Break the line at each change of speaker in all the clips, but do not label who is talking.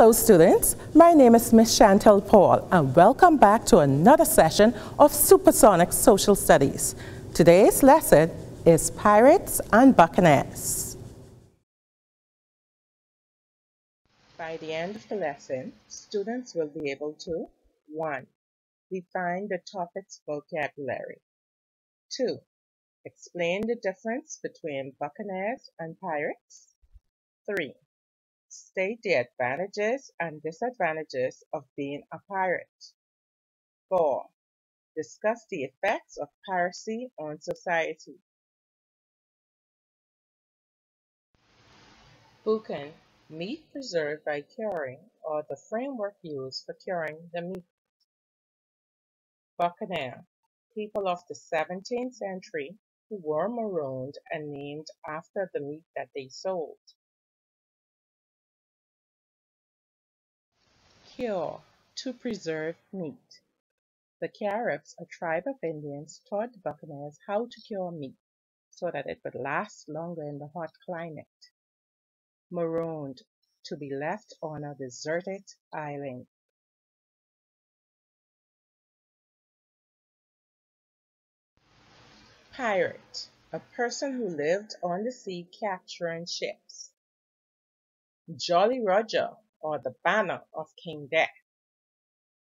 Hello students, my name is Miss Chantel Paul and welcome back to another session of Supersonic Social Studies. Today's lesson is Pirates and Buccaneers. By the end of the lesson, students will be able to 1. Define the topic's vocabulary 2. Explain the difference between buccaneers and pirates 3. State the advantages and disadvantages of being a pirate. 4. Discuss the effects of piracy on society. Boucan, meat preserved by curing, or the framework used for curing the meat. Buccaneer, people of the 17th century who were marooned and named after the meat that they sold. Cure, to preserve meat. The Caribs, a tribe of Indians, taught the buccaneers how to cure meat so that it would last longer in the hot climate. Marooned, to be left on a deserted island. Pirate, a person who lived on the sea capturing ships. Jolly Roger, or the banner of King Death,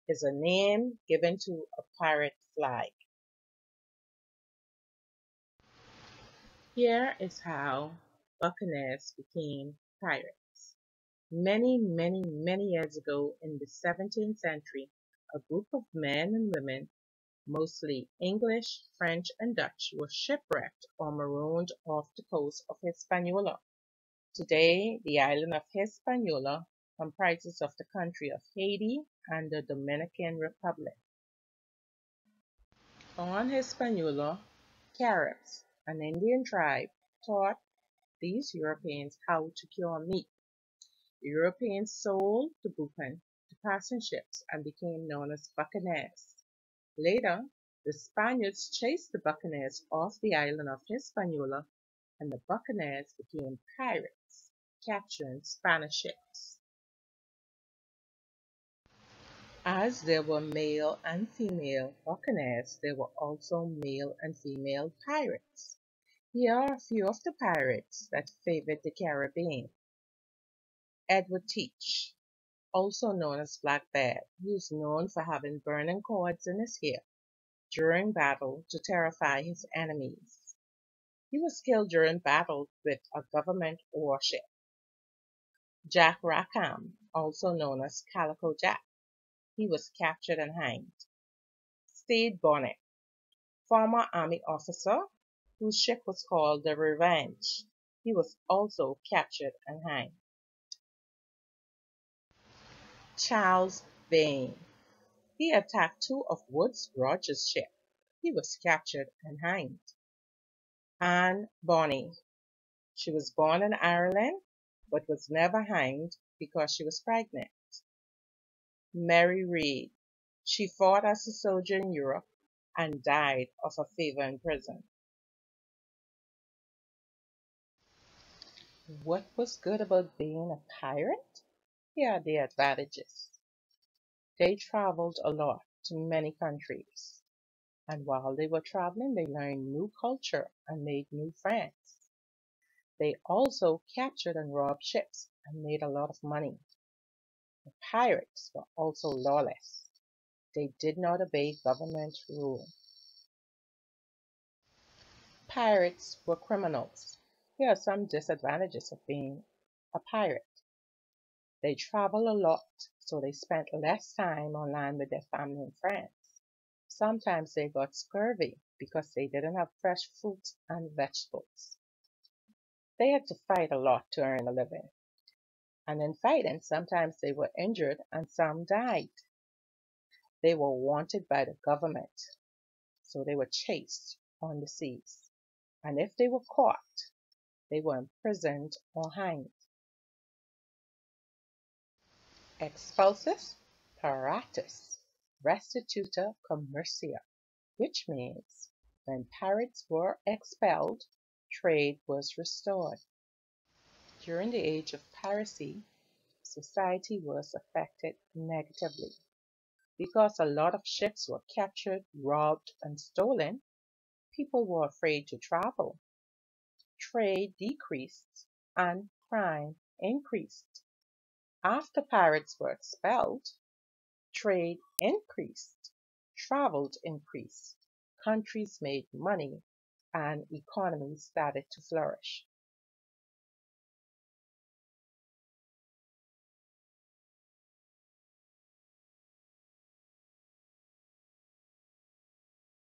is a name given to a pirate flag. Here is how buccaneers became pirates. Many, many, many years ago in the 17th century, a group of men and women, mostly English, French, and Dutch, were shipwrecked or marooned off the coast of Hispaniola. Today, the island of Hispaniola comprises of the country of Haiti and the Dominican Republic. On Hispaniola, Caribs, an Indian tribe, taught these Europeans how to cure meat. The Europeans sold the boucan to passing ships and became known as buccaneers. Later, the Spaniards chased the buccaneers off the island of Hispaniola and the buccaneers became pirates, capturing Spanish ships. As there were male and female buccaneers, there were also male and female pirates. Here are a few of the pirates that favored the Caribbean. Edward Teach, also known as Blackbeard, he is known for having burning cords in his hair during battle to terrify his enemies. He was killed during battle with a government warship. Jack Rackham, also known as Calico Jack, he was captured and hanged. Stede Bonnet, former army officer whose ship was called the Revenge. He was also captured and hanged. Charles Vane. He attacked two of Woodes Rogers' ships. He was captured and hanged. Anne Bonny. She was born in Ireland but was never hanged because she was pregnant. Mary Read. She fought as a soldier in Europe and died of a fever in prison. What was good about being a pirate? Here are the advantages. They traveled a lot to many countries. And while they were traveling, they learned new culture and made new friends. They also captured and robbed ships and made a lot of money. The pirates were also lawless. They did not obey government rule. Pirates were criminals. Here are some disadvantages of being a pirate. They travel a lot, so they spent less time on land with their family and friends. Sometimes they got scurvy because they didn't have fresh fruits and vegetables. They had to fight a lot to earn a living and in fighting, sometimes they were injured and some died. They were wanted by the government, so they were chased on the seas. And if they were caught, they were imprisoned or hanged. Expulsis piratis restituta commercia, which means when pirates were expelled, trade was restored. During the age of piracy, society was affected negatively. Because a lot of ships were captured, robbed, and stolen, people were afraid to travel. Trade decreased and crime increased. After pirates were expelled, trade increased, travel increased, countries made money, and economies started to flourish.